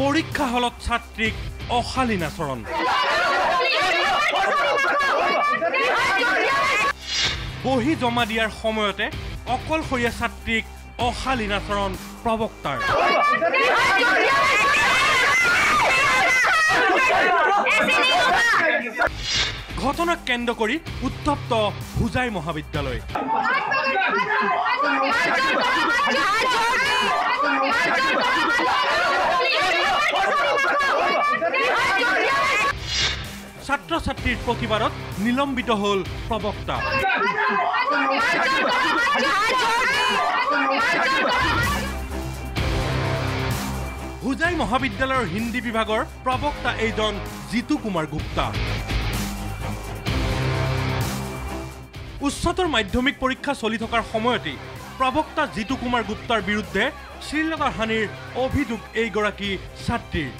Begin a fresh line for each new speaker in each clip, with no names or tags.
পৰীক্ষা হলত ছাত্ৰীক অশালীন আচৰণ। বহি জমা দিয়াৰ সময়তে অকলশৰীয়া ছাত্ৰীক অশালীন আচৰণ প্ৰবক্তাৰ। ঘটনাক কেন্দ্ৰ কৰি উত্তপ্ত হোজাই মহাবিদ্যালয়। ছাত্ৰ ছাত্ৰীৰ প্ৰতিবাদত নিলম্বিত হ'ল প্ৰবক্তা। হোজাই মহাবিদ্যালয়ৰ হিন্দী বিভাগৰ প্ৰবক্তা এইজন জিতু কুমাৰ গুপ্তা। উচ্চতৰ মাধ্যমিক পৰীক্ষা চলি থকাৰ সময়তেই প্ৰবক্তা জিতু কুমাৰ গুপ্তাৰ বিৰুদ্ধে শ্লীলতাৰ হানিৰ অভিযোগ এইগৰাকী ছাত্ৰীৰ।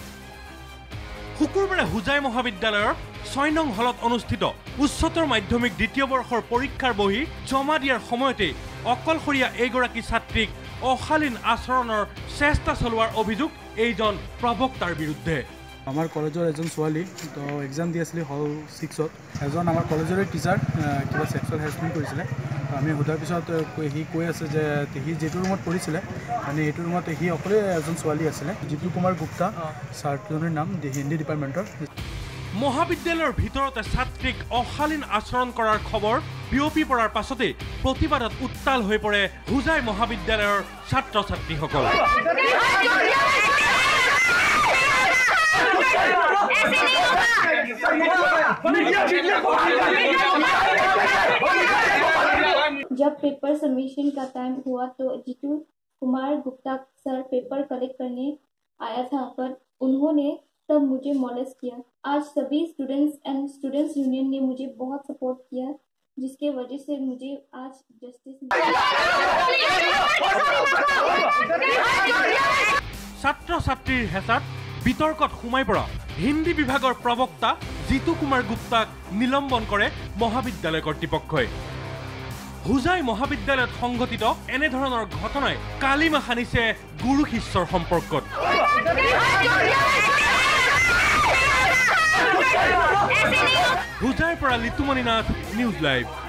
শুকুৰবাৰে হোজাই মহাবিদ্যালয়ৰ ছয় নং হলত অনুষ্ঠিত উচ্চতৰ মাধ্যমিক দ্বিতীয় বৰ্ষৰ পৰীক্ষাৰ বহি জমা দিয়াৰ সময়তেই অকলশৰীয়া এইগৰাকী ছাত্ৰীক অশালীন আচৰণৰ চেষ্টা চলোৱাৰ অভিযোগ এইজন প্ৰবক্তাৰ বিৰুদ্ধে।
আমাৰ কলেজৰ এজন ছোৱালী তো এক্সাম দি আছিলে হল ছিক্সত এজন আমাৰ কলেজৰে টিচাৰ কিবা ছেক্সুৱেল হেৰাচমেণ্ট কৰিছিলে। আমি সোধাৰ পিছত সি কৈ আছে যে সি যিটো ৰুমত পঢ়িছিলে মানে সেইটো ৰুমত সি অকলে এজন ছোৱালী আছিলে জিতু কুমাৰ গুপ্তা ছাৰজনীৰ নাম হিন্দী ডিপাৰ্টমেণ্টৰ
মহাবিদ্যালয়ৰ ভিতৰতে ছাত্ৰীক অশালীন আচৰণ কৰাৰ খবৰ বিয়পি পৰাৰ পাছতেই প্ৰতিবাদত উত্তাল হৈ পৰে হোজাই মহাবিদ্যালয়ৰ ছাত্ৰ ছাত্ৰীসকল
जब पेपर सबमिशन का टाइम हुआ तो Jitu Kumar Gupta sir paper collect करने आया था पर उन्होंने तब मुझे मॉलेस्ट किया आज सभी स्टूडेंट्स एंड स्टूडेंट्स यूनियन ने मुझे बहुत सपोर्ट किया जिसके वजह से मुझे आज जस्टिस
ছাত্ৰ ছাত্ৰীৰ হেঁচাত বিতৰ্কত সোমাই পৰা হিন্দী বিভাগৰ প্ৰবক্তা জিতু কুমাৰ গুপ্তাক নিলম্বন কৰে মহাবিদ্যালয় কৰ্তৃপক্ষই হোজাই মহাবিদ্যালয়ত সংঘটিত এনেধৰণৰ ঘটনাই কালিমা সানিছে গুৰু শিষ্যৰ সম্পৰ্কত Huzai Parali, Tumani Nath, News Live.